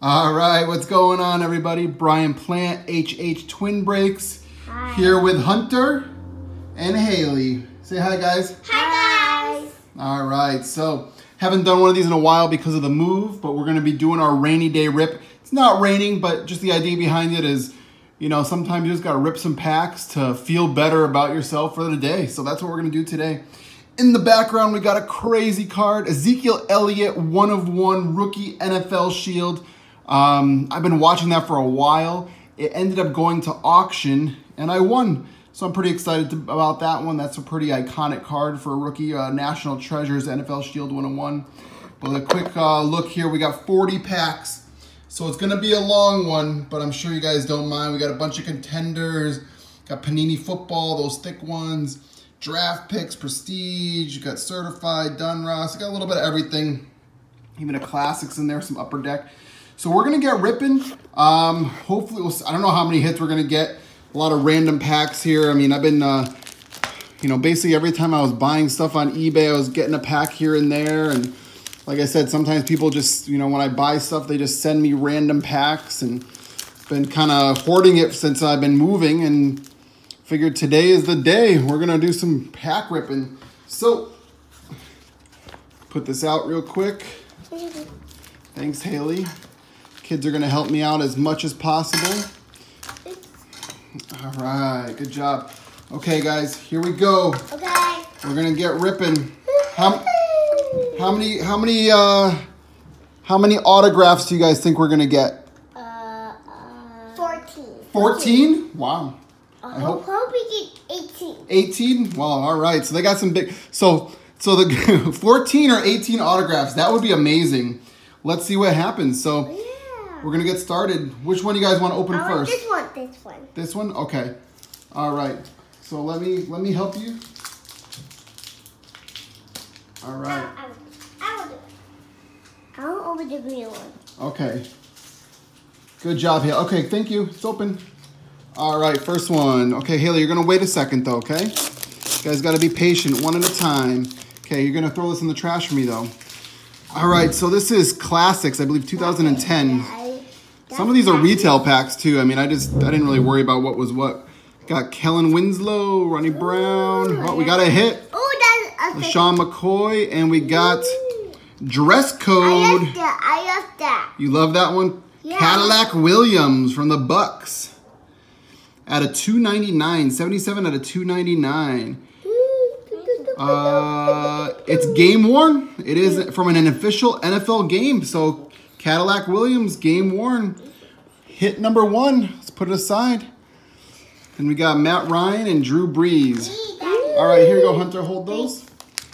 All right, what's going on, everybody? Brian Plante, HH Twin Breaks, Hi. here with Hunter and Haley. Say hi, guys. Hi guys. All right, so haven't done one of these in a while because of the move, but we're gonna be doing our rainy day rip. It's not raining, but just the idea behind it is, you know, sometimes you just gotta rip some packs to feel better about yourself for the day. So that's what we're gonna do today. In the background, we got a crazy card, Ezekiel Elliott, one of one rookie NFL Shield. Um, I've been watching that for a while. It ended up going to auction, and I won. So I'm pretty excited to, about that one. That's a pretty iconic card for a rookie. Uh, National Treasures NFL Shield 101. But a quick uh, look here. We got 40 packs. So it's going to be a long one, but I'm sure you guys don't mind. We got a bunch of contenders. Got Panini Football, those thick ones. Draft picks, Prestige. You got Certified, Donruss. Got a little bit of everything. Even a Classics in there, some Upper Deck. So we're gonna get ripping. Um, hopefully, we'll, I don't know how many hits we're gonna get. A lot of random packs here. I mean, I've been, uh, you know, basically every time I was buying stuff on eBay, I was getting a pack here and there. And like I said, sometimes people just, you know, when I buy stuff, they just send me random packs and been kind of hoarding it since I've been moving and figured today is the day. We're gonna do some pack ripping. So, put this out real quick. Thanks, Haley. Kids are gonna help me out as much as possible. All right, good job. Okay, guys, here we go. Okay. We're gonna get ripping. How, how many, how many, uh, how many autographs do you guys think we're gonna get? Uh, uh, 14. 14? Wow. I hope- hope, hope we get 18. 18? Wow, all right. So they got some big, so, so the 14 or 18 autographs, that would be amazing. Let's see what happens. So Yeah. We're gonna get started. Which one do you guys wanna open I want first? this one, this one. This one? Okay. All right. So let me let me help you. All right. I will do it. I'll open the green one. Okay. Good job, Haley. Okay, thank you. It's open. All right, first one. Okay, Haley, you're gonna wait a second though, okay? You guys gotta be patient, one at a time. Okay, you're gonna throw this in the trash for me though. All right, so this is classics, I believe 2010. Some of these are retail packs too. I mean, I just I didn't really worry about what was what. Got Kellen Winslow, Ronnie Brown. Oh, we got a hit. Oh, that's a LeSean McCoy, and we got dress code. I love that. I love that. You love that one? Yeah. Cadillac Williams from the Bucks. At a 299, 77 out of 299. Uh, it's game worn. It is from an official NFL game. So Cadillac Williams, game worn. Hit number one. Let's put it aside. And we got Matt Ryan and Drew Brees. All right, here you go, Hunter. Hold those.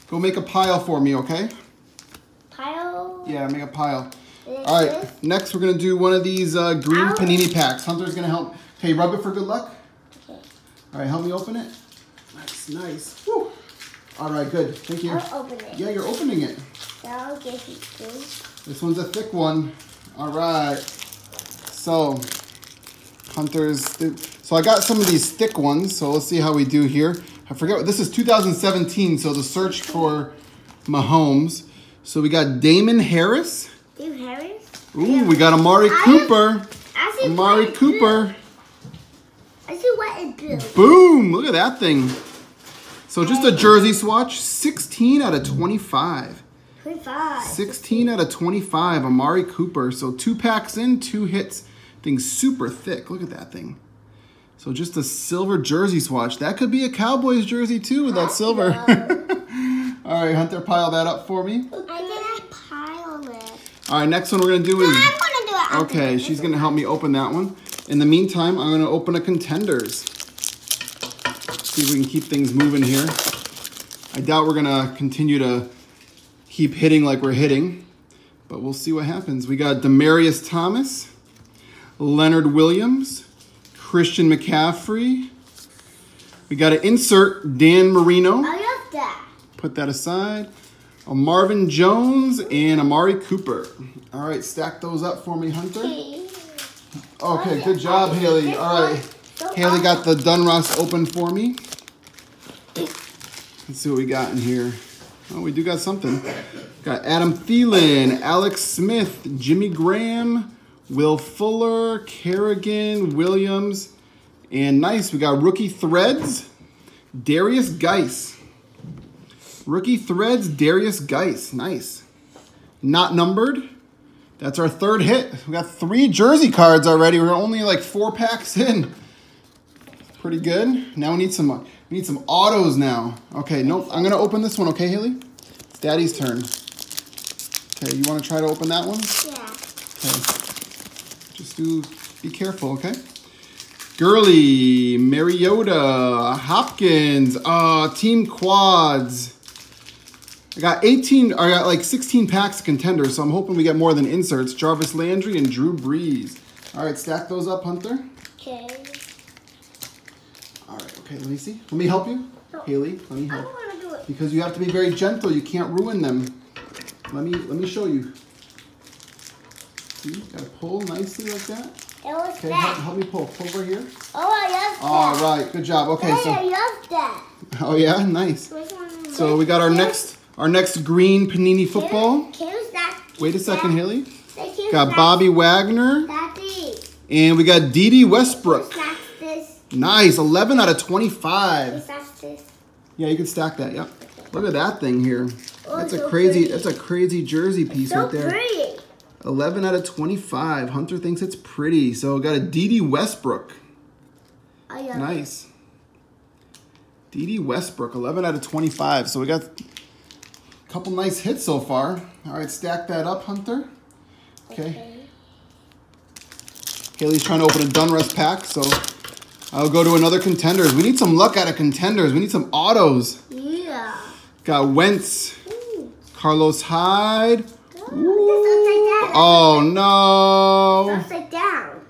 Go make a pile for me, okay? Pile. Yeah, make a pile. All right, next we're gonna do one of these uh, green Ow. panini packs. Hunter's gonna help. Okay, rub it for good luck. Okay. All right, help me open it. Nice, nice. Woo. All right, good. Thank you. I'll open it. Yeah, you're opening it. I'll give you. This one's a thick one. All right. So, Hunter's. So I got some of these thick ones. So let's see how we do here. I forget. what This is 2017. So the search for Mahomes. So we got Damon Harris. Steve Harris. Ooh, we got Amari I- Cooper. I see Amari Cooper. I see white and blue. Boom! Look at that thing. So just a jersey swatch. 16 out of 25. 25. 16 out of 25. Amari Cooper. So two packs in, two hits. Thing's super thick. Look at that thing. So just a silver jersey swatch. That could be a Cowboys jersey too with that silver. All right, Hunter, pile that up for me. I didn't pile it. All right, next one we're gonna do is I'm gonna do it. Okay, she's gonna help me open that one. In the meantime, I'm gonna open a contenders. See if we can keep things moving here. I doubt we're gonna continue to keep hitting like we're hitting, but we'll see what happens. We got Demaryius Thomas, Leonard Williams, Christian McCaffrey. We got to insert Dan Marino. I love that. Put that aside. A Marvin Jones and Amari Cooper. All right, stack those up for me, Hunter. Okay, good job, Haley. All right, Haley got the Donruss open for me. Let's see what we got in here. Oh, we do got something. Got Adam Thielen, Alex Smith, Jimmy Graham, Will Fuller, Kerrigan, Williams, and nice. We got rookie threads, Darius Geis. Rookie threads, Darius Geis. Nice. Not numbered. That's our third hit. We got three jersey cards already. We're only like four packs in. Pretty good. Now we need some uh, we need some autos now. Okay, nope. I'm gonna open this one, okay, Haley? It's Daddy's turn. Okay, you wanna try to open that one? Yeah. Okay. Just do be careful, okay? Gurley, Mariota, Hopkins, uh, Team Quads. I got 18, I got like 16 packs of contenders, so I'm hoping we get more than inserts. Jarvis Landry and Drew Brees. All right, stack those up, Hunter. Okay. All right, okay, let me see. Let me help you. No. Haley, let me I help. don't want to do it. Because you have to be very gentle. You can't ruin them. Let me let me show you. See, gotta pull nicely like that. It was Okay, help, help me pull. Pull over here. Oh, I love All that. right, good job. Okay, Hey, I love that. oh yeah, nice. So we got our next our next green panini football. Can you stack? Wait a second, Haley. Got Bobby Wagner and we got Dede Westbrook. Stack this. Nice, 11 out of 25. Stack this. Yeah, you can stack that. Yep. Look at that thing here. Oh, That's a crazy. That's a crazy jersey piece So right there. Pretty. 11 out of 25. Hunter thinks it's pretty. So we got a Dede Westbrook. Oh, Love Nice. Dede Westbrook, 11 out of 25. So we got a couple nice hits so far. All right, stack that up, Hunter. Okay. Haley's trying to open a Donruss pack, so I'll go to another contenders. We need some luck out of contenders. We need some autos. Yeah. Got Wentz, Ooh. Carlos Hyde. Ooh. Oh no. upside down.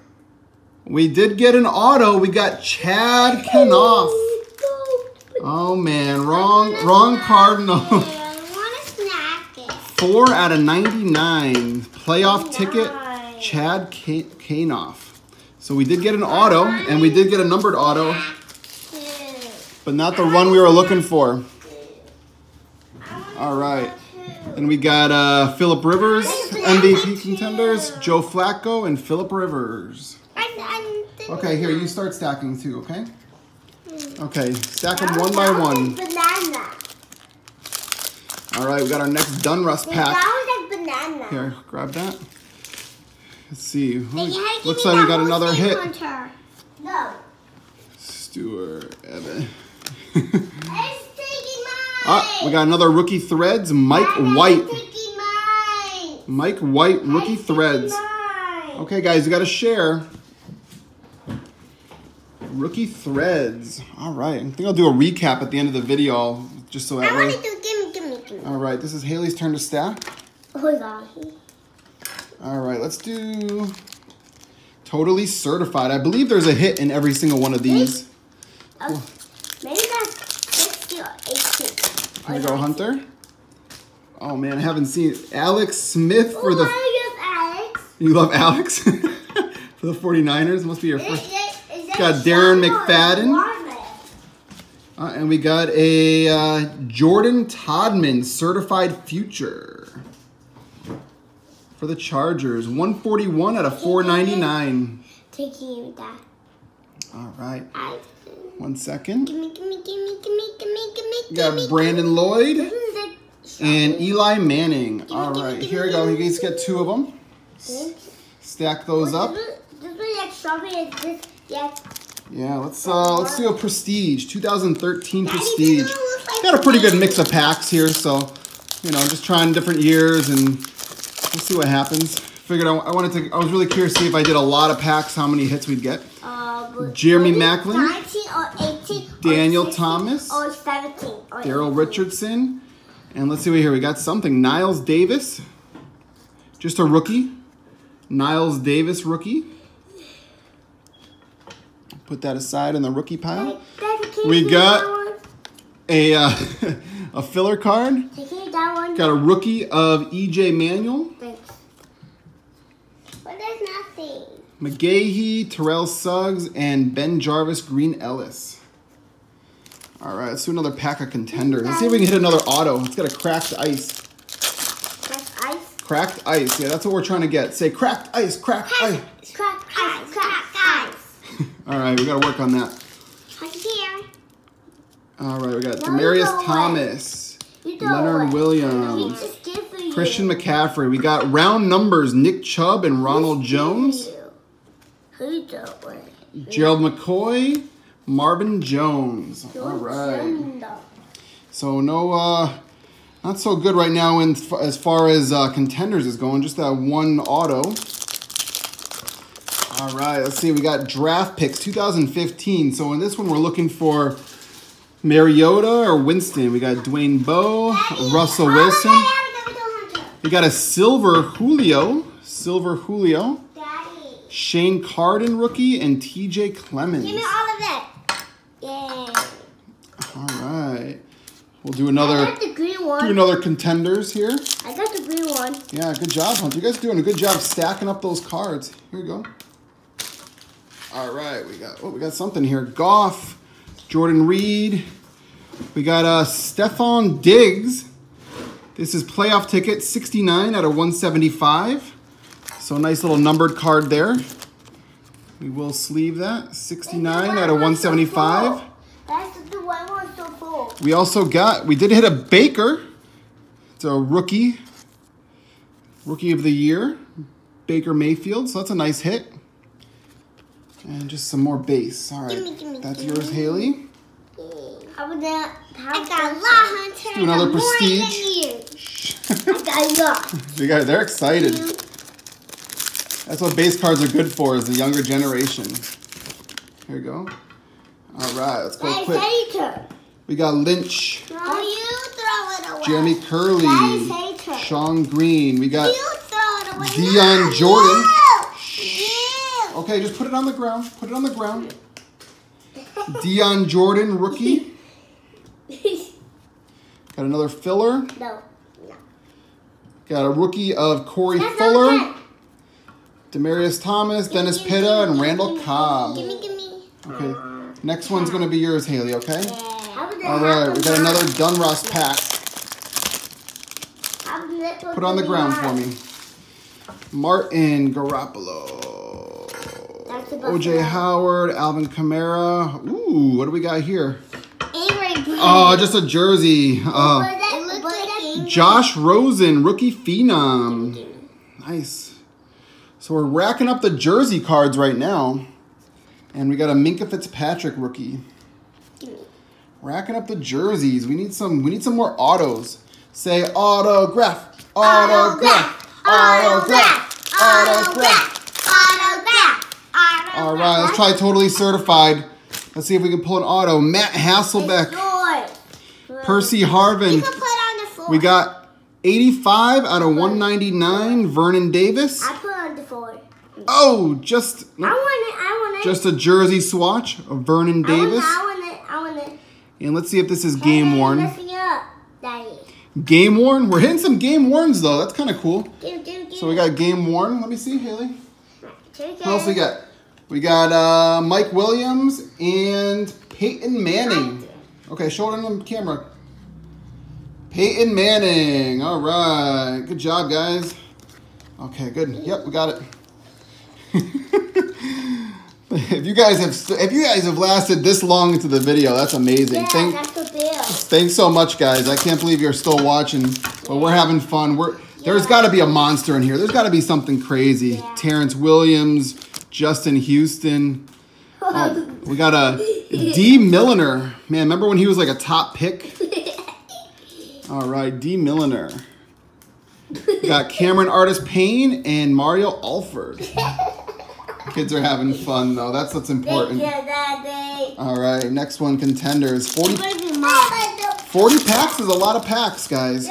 We did get an auto. We got Chad Kanoff. Oh man, wrong wrong Cardinal. I want to snack it. Four out of 99. Playoff ticket, Chad Kanoff. So we did get an auto, and we did get a numbered auto, but not the one we were looking for. All right. And we got uh, Philip Rivers, MVP contenders, Joe Flacco, and Philip Rivers. Okay, here, you start stacking too, okay? Okay, stack them one by one. Banana. All right, we got our next Donruss pack. That was like banana. Here, grab that. Let's see. Hey, you had to Looks like we got another hit. Hunter. No. Stewart Evan. It's taking mine. ah, we got another rookie threads. Mike White. It's taking mine. Mike White rookie threads. mine. Okay, guys, you got to share. Rookie threads. All right. I think I'll do a recap at the end of the video, just so that I want to do. Gimme, gimme, gimme. All right, this is Haley's turn to stack. Oh my. All right, let's do totally certified. I believe there's a hit in every single one of these. Oh, maybe that's 60 or 18. Here we go, Hunter. Oh man, I haven't seen Alex Smith for oh, the. I love Alex. You love Alex for the 49ers. Must be your Is first. is that Got Darren McFadden. Uh, and we got a uh, Jordan Todman certified future for the Chargers. 141 out of 499. Taking that. All right. One second. gimme, gimme, gimme, gimme, gimme, gimme, got. Brandon Lloyd is and Eli Manning. All right, here we go. You guys get two of them. Stack those up. This is like strawberry. and This, yeah. Let's uh let's do a prestige. 2013 prestige. this one looks like Got a pretty good mix of packs here, so you know, just trying different years and we'll see what happens. Figured I, I wanted to. I was really curious to see if I did a lot of packs, how many hits we'd get. Uh, Jeremy maybe Maclin, 19 or 18 Daniel Thomas, or 17 Daryl 18. Richardson, and let's see what here we got something. Knile Davis, just a rookie. Knile Davis rookie. Put that aside in the rookie pile. We got- A uh, a filler card. Take that one. Got a rookie of EJ Manuel, Thanks. But there's nothing. McGahee, Terrell Suggs, and Ben Jarvis, Green Ellis. All right, let's do another pack of contenders. Let's see if we can hit another auto. It's got a cracked ice. That's ice. Cracked ice. Yeah, that's what we're trying to get. Say cracked ice, cracked ice. Crack, crack, crack, crack. All right, we got to work on that. Here. All right, we got Now Demaryius. Thomas, Leonard. Williams, It's good for you. Christian McCaffrey. We got round numbers Nick Chubb and Ronald It's good for Jones, you. Who don't want Gerald McCoy, Marvin Jones. All right. So no, uh, not so good right now in as far as uh, contenders is going. Just that one auto. All right, let's see. We got draft picks 2015. So in this one, we're looking for Mariota or Winston. We got Dwayne Bowe, Russell Wilson. We got a silver Julio, silver Julio, Daddy, Shane Carden rookie, and T.J. Clemens. give me all of it. Yay. All right, we'll do another. I got the green one. do another contenders here. I got the green one. Yeah, good job, Hunt. You guys are doing a good job stacking up those cards. Here we go. All right, we got oh, we got something here. Goff, Jordan Reed. We got uh Stefon Diggs. This is playoff ticket 69 out of 175. So a nice little numbered card there. We will sleeve that. 69 out of 175. That's the one was so full. We also got, we did hit a Baker. It's a rookie, rookie of the year, Baker Mayfield. So that's a nice hit. And just some more base. All right, Gimme, gimme, that's gimme. yours, Haley. How about that? I got a lot, Hunter. do another I got more than prestige. you. I got a lot. You guys, they're excited. That's what base cards are good for, is the younger generation. Here we go. All right, let's go That's quick. We got Lynch, No, you throw it away. Jeremy Kerley. Sean Green. We got Dion throw it away. Deion No, Jordan. Okay, just put it on the ground. Put it on the ground. Dion Jordan, rookie. Got another filler. no. No. Got a rookie of Corey That's Fuller, Demaryius Thomas, good. Dennis Gimme, Pitta, gimme, and Randall gimme, Cobb. Gimme, gimme. Okay, next one's gonna be yours, Haley. Okay. About All right, we got another Donruss pack. How about that Put on the ground for me. Martin Garoppolo. OJ Howard, Alvin Kamara. Ooh, what do we got here? Oh, just a jersey. Uh, it looks like Avery. Josh Rosen, rookie phenom. Nice. So we're racking up the jersey cards right now. And we got a Minkah Fitzpatrick rookie. Racking up the jerseys. We need some we need some more autos. Say autograph. Autograph. Autograph. Autograph. Autograph. autograph. All right, let's try totally certified. Let's see if we can pull an auto. Matt Hasselbeck, Percy Harvin. We got 85 out of 199, Vernon Davis. I put on the floor. Oh, just I want it. I want it. just a jersey swatch of Vernon I want it. Davis. I want it. I want it. And let's see if this is game Hey, worn. Up. Game worn? We're hitting some game worns though. That's kind of cool. Do, do, do. So we got game worn. Let me see, Haley. Take What else we got? We got uh, Mike Williams and Peyton Manning. Okay, show it on the camera. Peyton Manning. All right. Good job, guys. Okay, good. Yep, we got it. if you guys have if you guys have lasted this long into the video, that's amazing. Yeah, Thank that's. Thanks so much, guys. I can't believe you're still watching, but we're having fun. We're there's got to be a monster in here. There's got to be something crazy. Yeah. Terrence Williams, Justin Houston. Oh, we got a Dee Milliner. Man, remember when he was like a top pick? All right, Dee Milliner. We got Cameron Artis-Payne and Mario Alford. Kids are having fun though. That's what's important. Thank you, Daddy. All right, next one contenders. 40, It's gonna be mine. 40 packs is a lot of packs, guys.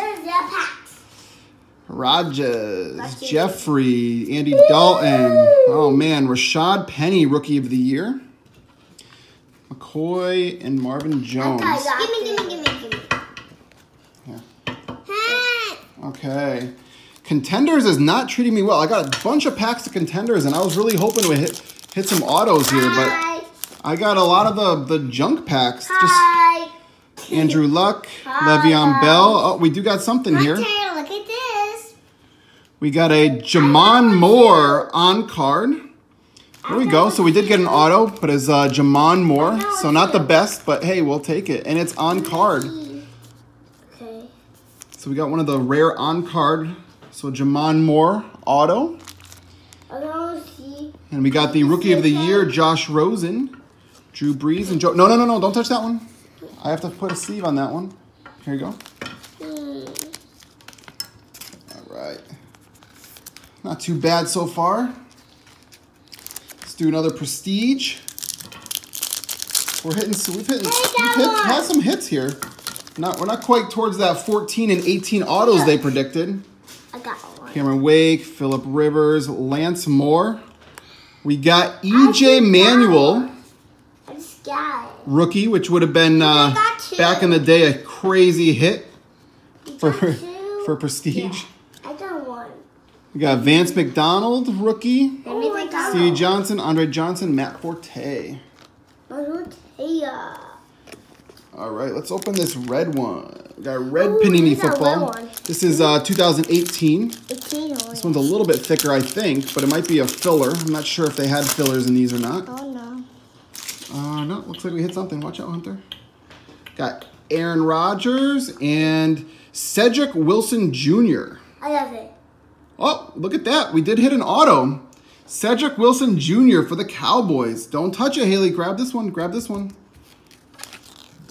Rogers. Jeffrey, Andy Dalton. Oh man, Rashad Penny, rookie of the year. McCoy and Marvin Jones. Gimme, gimme, gimme, gimme. Okay. Contenders is not treating me well. I got a bunch of packs of contenders, and I was really hoping to hit hit some autos here, but I got a lot of the the junk packs. Just Andrew Luck, Hi, Le'Veon. Bell. Oh, we do got something here. Look at this. We got a J'Mon Moore on card. There we go. So we did get an auto, but it's uh, J'Mon Moore. So not the best, but hey, we'll take it. And it's on card. Okay. So we got one of the rare on card. So J'Mon Moore auto. I don't see. And we got the rookie of the year, Josh Rosen, Drew Brees, and Joe. No, no, no, no! Don't touch that one. I have to put a sleeve on that one. Here you go. All right. Not too bad so far. Let's do another prestige. We're hitting. So we've hit. We've hit, had some hits here. Not. We're not quite towards that 14 and 18 autos they predicted. I got one. Cameron Wake, Philip Rivers, Lance Moore. We got EJ Manuel, rookie, which would have been uh, back in the day a crazy hit for for prestige. Yeah, I got one. We got Vance McDonald, rookie. Oh, I got Stevie. Johnson, Andre Johnson, Matt Forte. Here. All right, let's open this red one. We got red Ooh, Panini football. This is uh, 2018. Eighteen This one's a little bit thicker, I think, but it might be a filler. I'm not sure if they had fillers in these or not. Oh no. Uh, no, looks like we hit something. Watch out, Hunter. Got Aaron Rodgers and Cedric Wilson Jr. I love it. Oh, look at that. We did hit an auto. Cedric Wilson Jr. for the Cowboys. Don't touch it, Haley. Grab this one. Grab this one.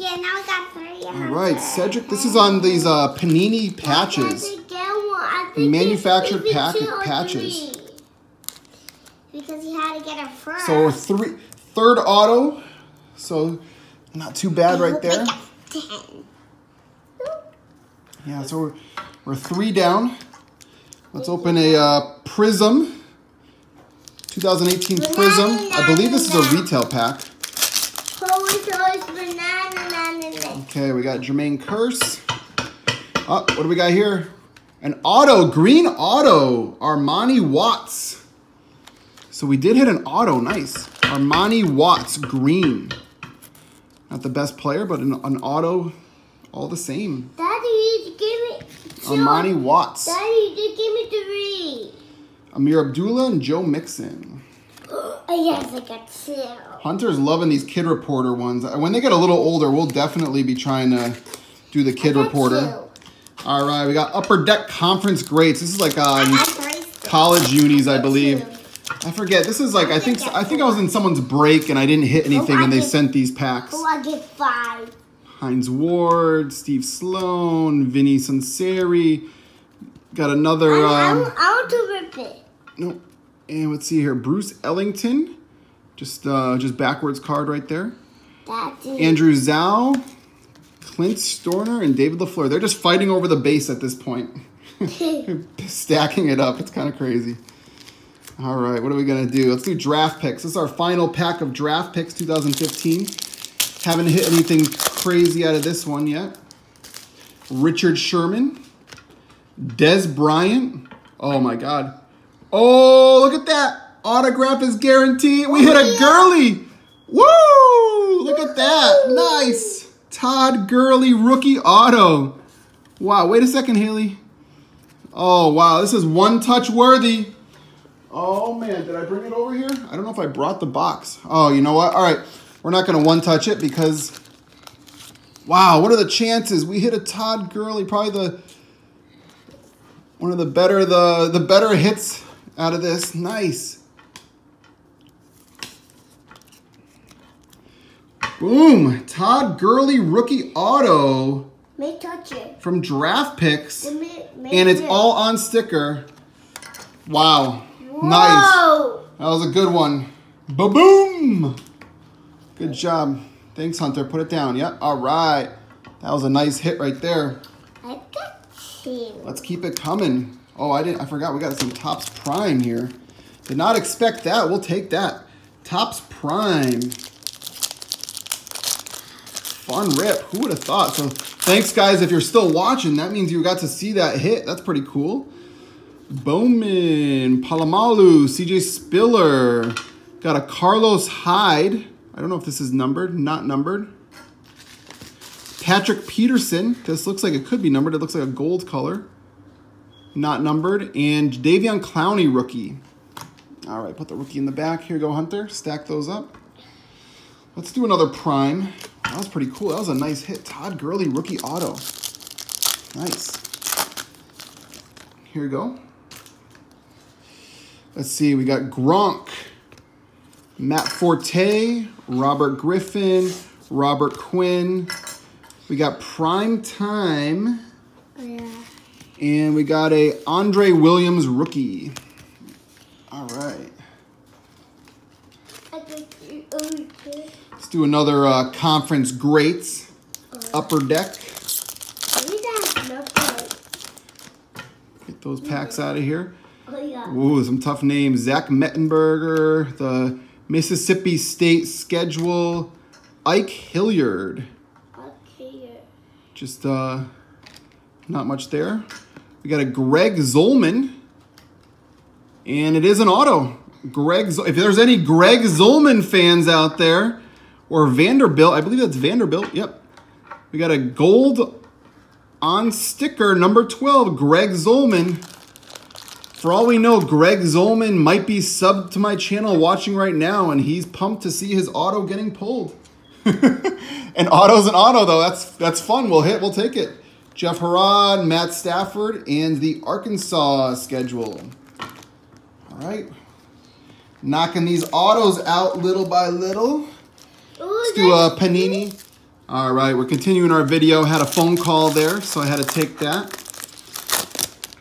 Yeah, now I got three. All right, Cedric. This is on these uh, Panini patches. Manufactured pack- patches. Because he had to get it first. So three, third auto. So not too bad right there. Yeah, so we're, we're three down. Let's open a uh, Prism. 2018 Prism. I believe this is a retail pack. Holy toys, banana, banana. Okay, we got Jermaine Kearse. Oh, what do we got here? An auto, green auto, Armani Watts. So we did hit an auto, nice. Armani Watts, green. Not the best player, but an, an auto, all the same. Daddy, you give me two. Armani Watts. Daddy, you give me three. Ameer Abdullah and Joe Mixon. Oh, yes, I got two. Hunter's loving these Kid Reporter ones. When they get a little older, we'll definitely be trying to do the Kid Reporter. two. All right, we got Upper Deck Conference Greats. This is like um, got three still. college unis, I believe. Two. I forget. This is like I think I think I was in someone's break and I didn't hit anything, and they sent these packs. Oh, I get five. Hines Ward, Steve Sloan, Vinnie Sunseri. Got another. I, Um, want- I want to rip it. no, and let's see here. Bruce Ellington, just uh, just backwards card right there. Daddy. Andrew Zhao, Clint Stoerner, and David Lafleur. They're just fighting over the base at this point. Stacking it up. It's kind of crazy. All right, what are we going to do? Let's do draft picks. This is our final pack of draft picks 2015. Haven't hit anything crazy out of this one yet. Richard Sherman, Dez Bryant. Oh my God. Oh, look at that. Autograph is guaranteed. We hit a Gurley. Woo! Look at that. Nice. Todd Gurley rookie auto. Wow, wait a second, Haley. Oh, wow. This is one touch worthy. Oh, man. Did I bring it over here? I don't know if I brought the box. Oh, you know what? All right. We're not going to one touch it because. Wow, what are the chances? We hit a Todd Gurley, probably the one of the better the the better hits out of this. Nice. Boom! Todd Gurley rookie auto May touch it. from Draft Picks, May, may and it's it. all on sticker. Wow, nice. That was a good one. Ba boom! Good job. Thanks, Hunter. Put it down. Yep. All right. That was a nice hit right there. I got two. Let's keep it coming. Oh, I didn't. I forgot. We got some Topps Prime here. Did not expect that. We'll take that. Topps Prime. Fun rip. Who would have thought? So, thanks, guys. If you're still watching, that means you got to see that hit. That's pretty cool. Bowman, Polamalu, CJ Spiller. Got a Carlos Hyde. I don't know if this is numbered. Not numbered. Patrick Peterson. This looks like it could be numbered. It looks like a gold color. Not numbered. And Davion Clowney rookie. All right, put the rookie in the back. Here go, Hunter. Stack those up. Let's do another prime. That was pretty cool. That was a nice hit. Todd Gurley rookie auto. Nice. Here we go. Let's see. We got Gronk, Matt Forte, Robert Griffin, Robert Quinn. We got Prime Time. Oh, yeah. And we got a Andre Williams rookie. All right. I think you okay. Let's do another uh, conference greats. Upper deck. Maybe that's enough. Get those packs out of here. Oh. Ooh, some tough names. Zach Mettenberger, the Mississippi State schedule. Ike Hilliard. Just uh, not much there. We got a Greg Zolman. And it is an auto. Greg, if there's any Greg Zolman fans out there, or Vanderbilt, I believe that's Vanderbilt. Yep. We got a gold on sticker number 12, Greg Zolman. For all we know, Greg Zolman might be subbed to my channel watching right now, and he's pumped to see his auto getting pulled. and auto's an auto, though. That's that's fun. We'll hit. We'll take it. Jeff Harrod, Matt Stafford, and the Arkansas schedule. All right, knocking these autos out little by little. Let's do a panini. All right, we're continuing our video. Had a phone call there, so I had to take that.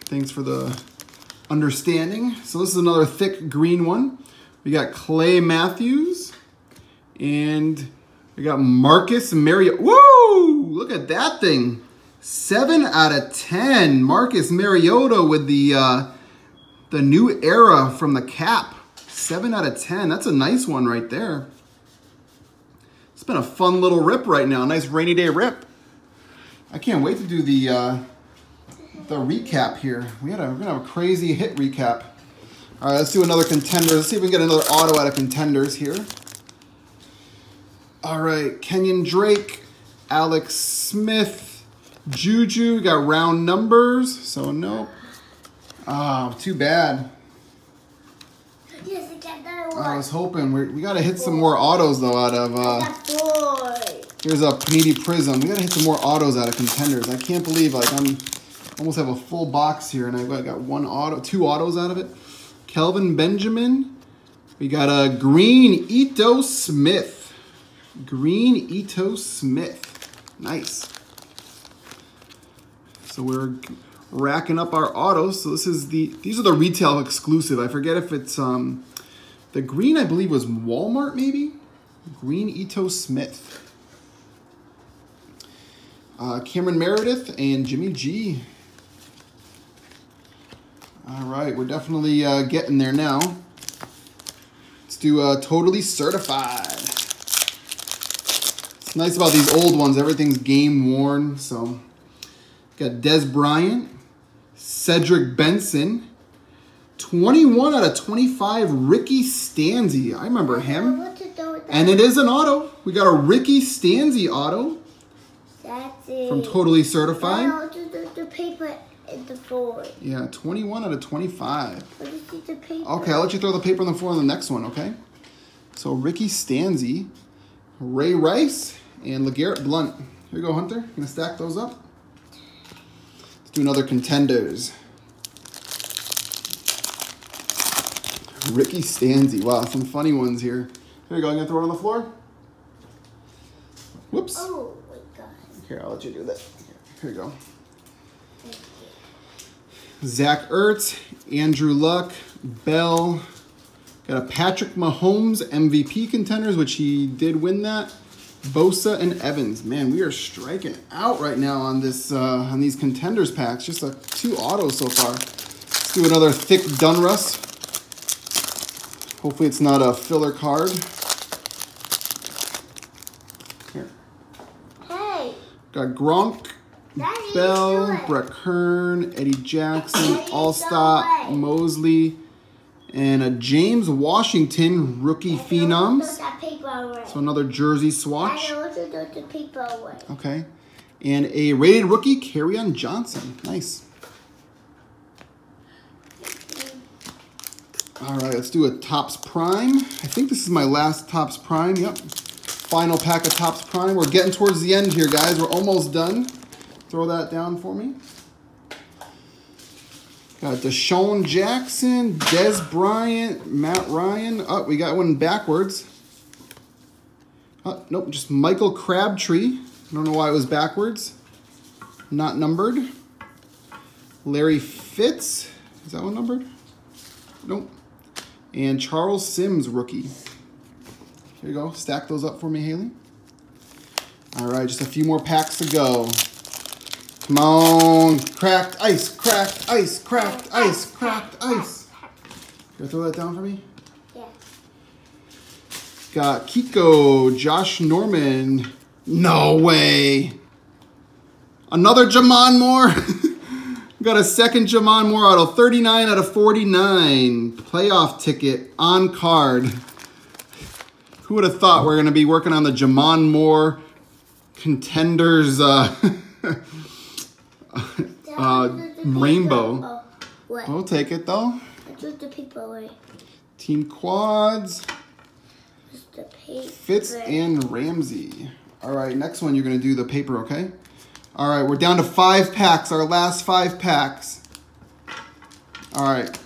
Thanks for the understanding. So this is another thick green one. We got Clay Matthews, and we got Marcus Mariota. Woo! Look at that thing. Seven out of ten. Marcus Mariota with the uh, the new era from the cap. Seven out of ten. That's a nice one right there. It's been a fun little rip right now. Nice rainy day rip. I can't wait to do the uh, the recap here. We had a we're gonna have a crazy hit recap. All right, let's do another contender. Let's see if we can get another auto out of contenders here. All right, Kenyon Drake, Alex Smith, Juju. We got round numbers, so nope. Oh, too bad. Yes, I got that I was hoping we we gotta hit some more autos though out of. Uh, boy. Here's a Panini Prism. We gotta hit some more autos out of contenders. I can't believe like I'm almost have a full box here and I got- got one auto, two autos out of it. Kelvin Benjamin. We got a green Ito Smith. Green Ito Smith. Nice. So we're racking up our autos. So this is the these are the retail exclusive. I forget if it's um the green I believe was Walmart maybe. Green Ito Smith. Uh, Cameron Meredith and Jimmy G. All right, we're definitely uh, getting there now. Let's do uh, Totally Certified. It's nice about these old ones. Everything's game worn. So, got Dez Bryant, Cedric Benson, 21 out of 25, Ricky Stanzi. I remember him. What to do with that? And it is an auto. We got a Ricky Stanzi auto That's it. from Totally Certified. No, the, paper in the floor. Yeah, 21 out of 25. What is it, the paper? Okay, I'll let you throw the paper on the floor on the next one, okay? So Ricky Stanzi, Ray Rice, and LeGarrette Blount. Here you go, Hunter. Gonna stack those up. Do another contenders. Ricky Stanzi. Wow, some funny ones here. Here you go. I'm gonna throw it on the floor. Whoops. Oh my god. Here, I'll let you do that. Here you go. Zach Ertz, Andrew Luck, Bell. Got a Patrick Mahomes MVP contenders, which he did win that. Bosa and Evans. Man, we are striking out right now on this uh, on these contenders packs. Just a two autos so far. Let's do another thick Donruss. Hopefully it's not a filler card. Here. Hey, Got Gronk, Daddy, Bell, do it. Brett Kern, Eddie Jackson, Alstott. Mosley, and a James Washington rookie phenoms. So another jersey swatch. Okay. And a rated rookie, Kerryon Johnson. Nice. All right, let's do a Topps Prime. I think this is my last Topps Prime. Yep. Final pack of Topps Prime. We're getting towards the end here, guys. We're almost done. Throw that down for me. Got DeSean Jackson, Dez Bryant, Matt Ryan. Oh, we got one backwards. Oh, nope, just Michael Crabtree. I don't know why it was backwards. Not numbered. Larry Fitz. Is that one numbered? Nope. And Charles Sims, rookie. Here you go. Stack those up for me, Haley. All right, just a few more packs to go. Come on. Cracked ice, cracked ice, cracked ice, cracked ice. You throw that down for me? Yeah. Got Kiko, Josh Norman. No way. Another J'Mon Moore. Got a second J'Mon Moore auto. 39 out of 49. Playoff ticket on card. Who would have thought we're going to be working on the J'Mon Moore contenders uh, uh, rainbow. Oh? We'll take it though. I took the paper away. Team quads. Just the paper. Fitz and Ramsey. All right, next one you're gonna do the paper, okay? All right, we're down to five packs. Our last five packs. All right,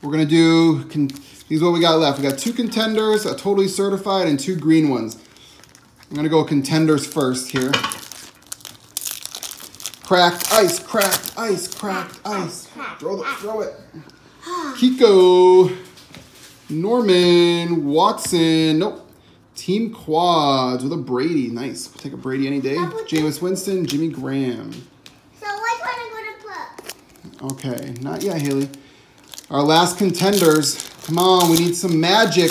we're gonna do. Con- these are what we got left. We got two contenders, a totally certified, and two green ones. I'm gonna go contenders first here. Cracked ice, cracked ice, cracked ice. Throw the, throw it. Kiko, Norman, Watson. Nope. Team quads with a Brady. Nice. We'll take a Brady any day. Jameis Winston, Jimmy Graham. So which one I'm gonna put? Okay, not yet, Haley. Our last contenders. Come on, we need some magic.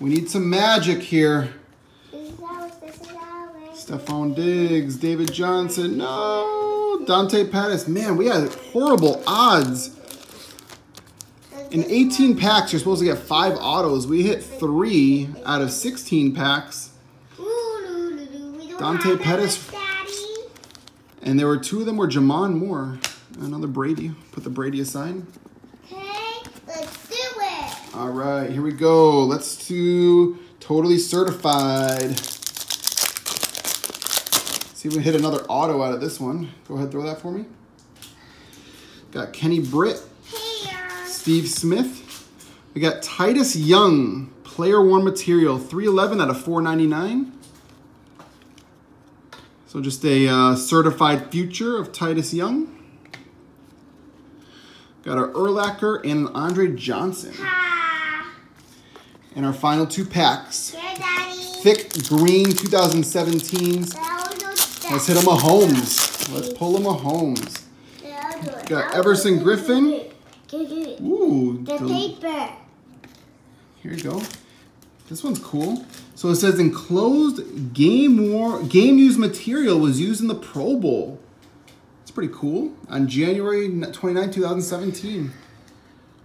We need some magic here. This is ours. This is ours. Stefon Diggs, David Johnson. No. Dante Pettis. Man, we had horrible odds. In 18 packs, you're supposed to get five autos. We hit three out of 16 packs. Dante. Pettis. And there were two of them were J'Mon Moore. Another Brady. Put the Brady aside. Okay, let's do it. All right, here we go. Let's do totally certified. See if we hit another auto out of this one. Go ahead, throw that for me. Got Kenny Britt, Here. Steve Smith. We got Titus Young, player worn material, 311 out of 499. So just a uh, certified future of Titus Young. Got our Urlacher and Andre Johnson. Ha. And our final two packs. Here, Daddy. Thick green 2017s. Let's hit them a Holmes. Let's pull them a Holmes. Got Everson Griffen. Give it, give it. Ooh, The paper. here you go. This one's cool. So it says enclosed game war game used material was used in the Pro Bowl. It's pretty cool. On January 29, 2017.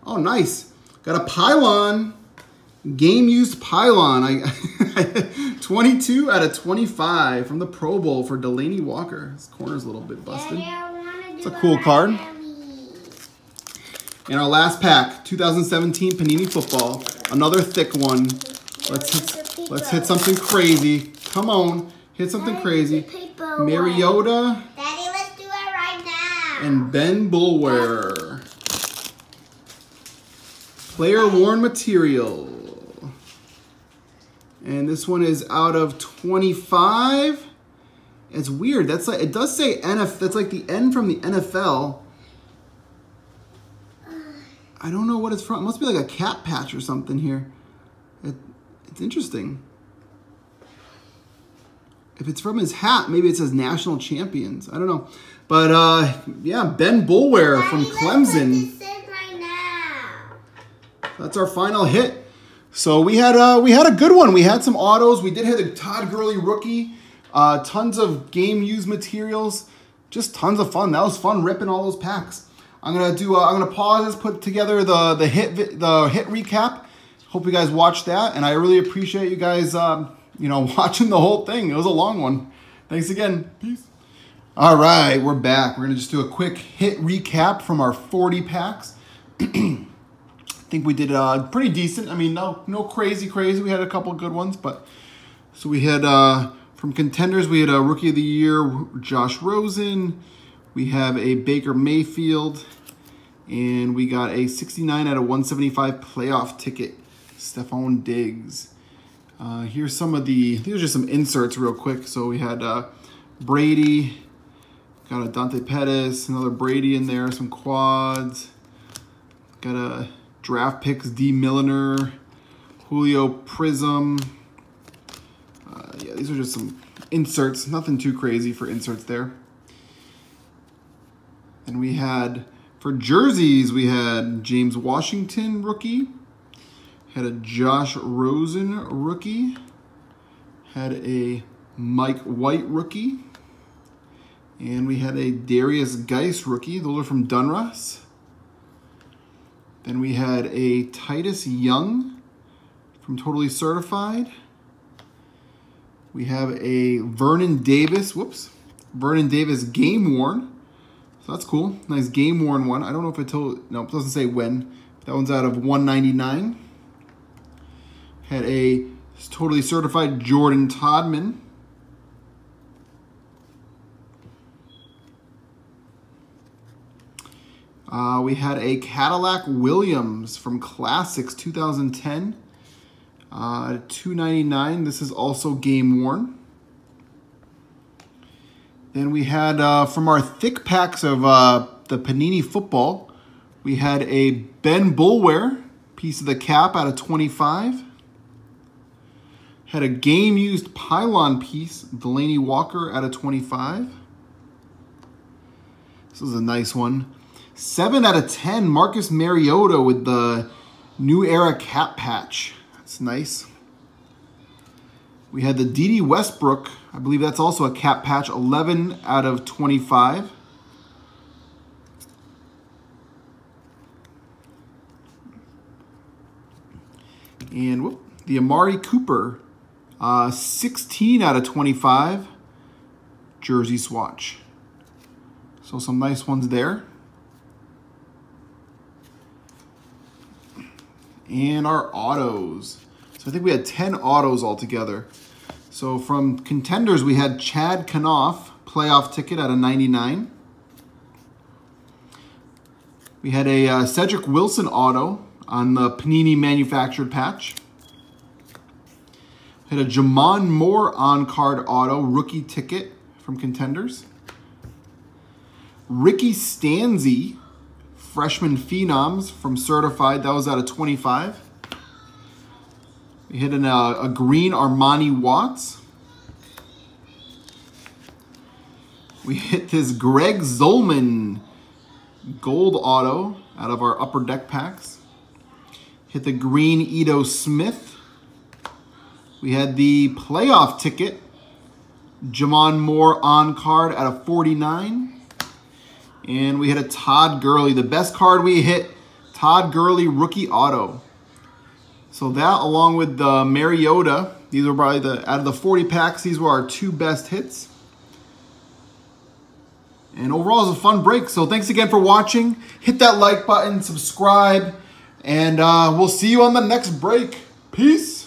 Oh, nice. Got a pylon. Game used pylon. I 22 out of 25 from the Pro Bowl for Delanie Walker. His corner's a little bit busted. Daddy, I wanna It's a cool card. And our last pack, 2017 Panini Football. Another thick one. Let's hit, let's hit something crazy. Come on, hit something crazy. the paper one. Mariota Daddy, let's do it right now. and Ben Boulware. Player worn material. And this one is out of 25. It's weird. That's like it does say NF. That's like the N from the NFL. I don't know what it's from. It must be like a cat patch or something here. It, it's interesting. If it's from his hat, maybe it says national champions. I don't know. But uh, yeah, Ben Boulware from Clemson. Right. That's our final hit. So we had uh, we had a good one. We had some autos. We did hit a Todd Gurley rookie. Uh, tons of game used materials. Just tons of fun. That was fun ripping all those packs. I'm gonna do. Uh, I'm gonna pause this, put together the the hit the hit recap. Hope you guys watched that, and I really appreciate you guys. Um, you know, watching the whole thing. It was a long one. Thanks again. Peace. All right, we're back. We're gonna just do a quick hit recap from our 40 packs. think we did uh, pretty decent. I mean, no, no crazy, crazy. We had a couple good ones, but so we had uh, from contenders, we had a rookie of the year, Josh Rosen. We have a Baker Mayfield, and we got a 69 out of 175 playoff ticket, Stefon Diggs. Uh, here's some of the, these are just some inserts real quick. So we had uh, Brady, got a Dante Pettis, another Brady in there, some quads. Got a draft picks, Dee Milliner, Julio Prism. Uh, yeah, these are just some inserts, nothing too crazy for inserts there. And we had, for jerseys, we had James Washington rookie, had a Josh Rosen rookie, had a Mike White rookie, and we had a Darius Geis rookie. Those are from Donruss. Then we had a Titus Young from Totally Certified. We have a Vernon Davis, whoops, Vernon Davis game worn. So that's cool. Nice game worn one. I don't know if it told, no, it doesn't say when. That one's out of 199. Had a totally certified Jordan Todman. Uh, we had a Cadillac Williams from Classics 2010 uh, 299 This is also game worn. Then we had uh, from our thick packs of uh, the Panini football, we had a Ben Boulware piece of the cap out of 25. Had a game used pylon piece, Delanie Walker out of 25. This is a nice one. 7 out of 10, Marcus Mariota with the New Era cap patch. That's nice. We had the Dede Westbrook. I believe that's also a cap patch. 11 out of 25. And whoop, the Amari Cooper. Uh, 16 out of 25. Jersey swatch. So some nice ones there. And our autos. So I think we had 10 autos altogether. So from contenders, we had Chad Kanoff, playoff ticket at a 99. We had a uh, Cedric Wilson auto on the Panini manufactured patch. We had a J'Mon Moore on-card auto rookie ticket from contenders. Ricky Stanzi freshman phenoms from Certified. That was out of 25. We hit an, uh, a green Armani Watts. We hit this Greg Zuerlein gold auto out of our upper deck packs. Hit the green Ito Smith. We had the playoff ticket, J'Mon Moore on card out of 49. And we hit a Todd Gurley. The best card we hit, Todd Gurley rookie auto. So that along with the Mariota, these were probably the, out of the 40 packs, these were our two best hits. And overall, it was a fun break. So thanks again for watching. Hit that like button, subscribe, and uh, we'll see you on the next break. Peace.